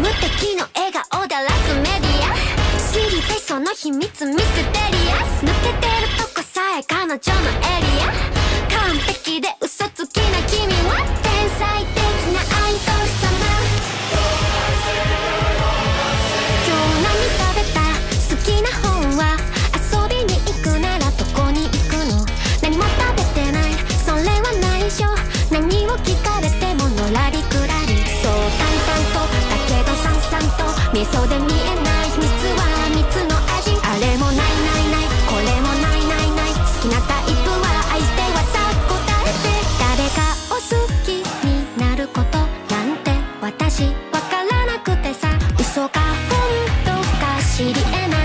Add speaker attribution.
Speaker 1: 無敵の笑顔でらすメディア。知りたいその秘密ミステリアス抜けてるとこさえ彼女のエリア。理想で見えない秘密は蜜の味あれもないないないこれもないないない好きなタイプは相手はさ答えて誰かを好きになることなんて私わからなくてさ嘘か本当か知り得ない